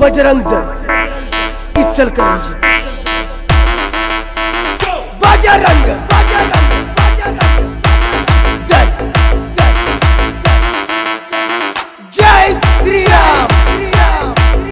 Bajrang Dal इचल Karanji. Bajrang